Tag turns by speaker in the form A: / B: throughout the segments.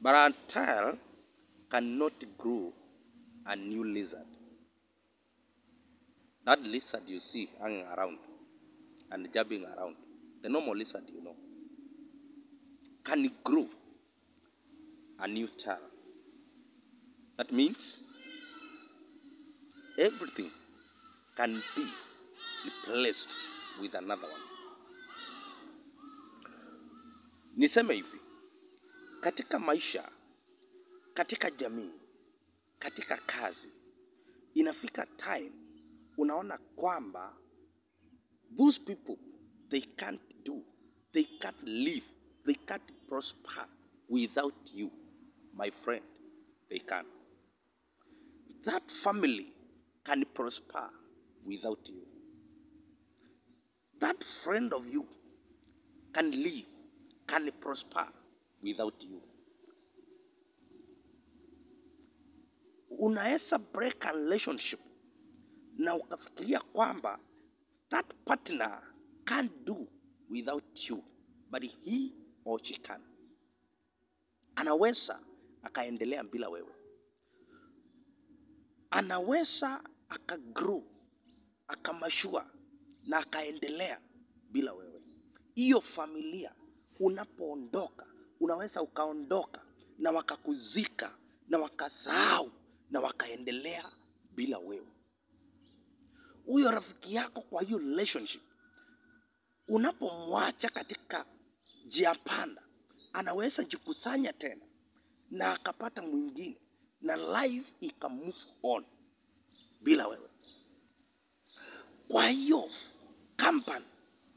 A: But a tile cannot grow a new lizard. That lizard you see hanging around and jabbing around, the normal lizard you know, can grow a new tile. That means everything can be replaced with another one. Niseme hivi, katika maisha, katika jamii, katika kazi, inafika time unaona kwamba those people they can't do, they can't live, they can't prosper without you, my friend. They can't. That family can prosper without you. That friend of you can live, can prosper without you. Unaweza break a relationship na ukafikiria kwamba that partner can't do without you, but he or she can. Anaweza akaendelea bila wewe, anaweza akagrow akamashua na akaendelea bila wewe. Hiyo familia unapoondoka, unaweza ukaondoka na wakakuzika na wakasahau na wakaendelea bila wewe. Huyo rafiki yako kwa hiyo relationship, unapomwacha katika njia panda, anaweza jikusanya tena na akapata mwingine na life ika move on bila wewe. Kwa hiyo company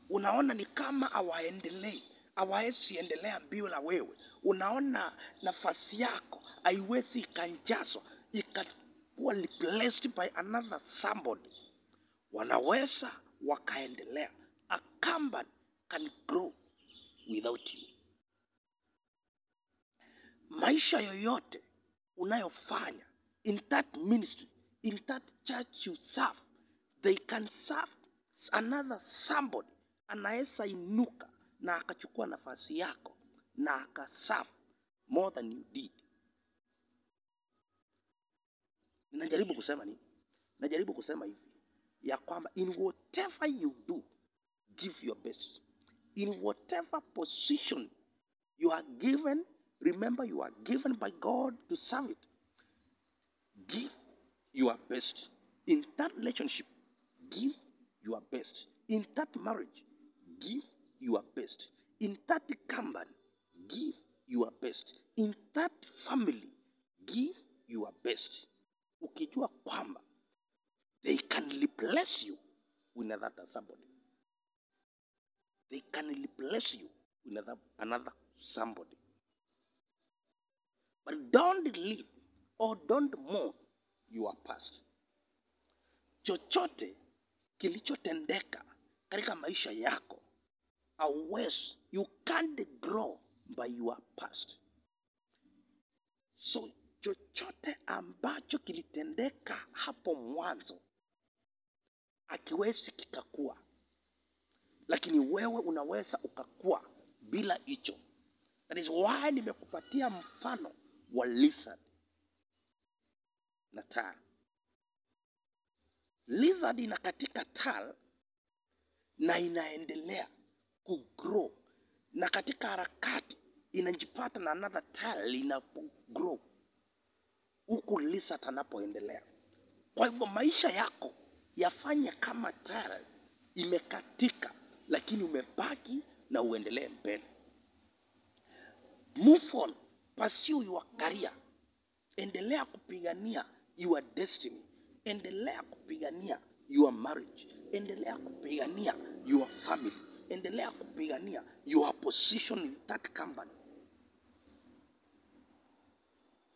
A: unaona ni kama hawaendelei, hawawezi endelea bila wewe. Unaona nafasi yako haiwezi ikanjazwa ikakuwa replaced by another somebody. Wanaweza wakaendelea. A company can grow without you. Maisha yoyote unayofanya in that ministry, in that church you serve, they can serve another somebody. Anaweza inuka na akachukua nafasi yako na akasafu more than you did. Najaribu kusema nini? Najaribu kusema hivi ya kwamba in whatever you do, give your best. In whatever position you are given, remember you are given by God to serve it. Give your best. In that relationship, give your best. In that marriage, give your best. In that company, give your best. In that family, give your best. Ukijua kwamba they can replace you with another somebody. They can replace you with another, another somebody. But don't live or don't mourn your past. Chochote kilichotendeka katika maisha yako hauwezi, you can't grow by your past. So chochote ambacho kilitendeka hapo mwanzo akiwezi kikakua, lakini wewe unaweza ukakuwa bila hicho. That is why nimekupatia mfano wa lizard na. Lizard inakatika tal na inaendelea kugrow, na katika harakati inajipata na another tile inapogrow huku lizard anapoendelea. Kwa hivyo maisha yako yafanye kama tile imekatika, lakini umebaki na uendelee mbele. Move on, pursue your career. Endelea kupigania your destiny. Endelea kupigania your marriage. Endelea kupigania your family. Endelea kupigania your position in that company.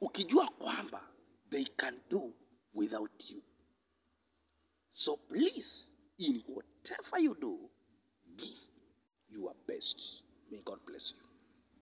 A: Ukijua kwamba they can do without you. So please, in whatever you do, give your best. May God bless you.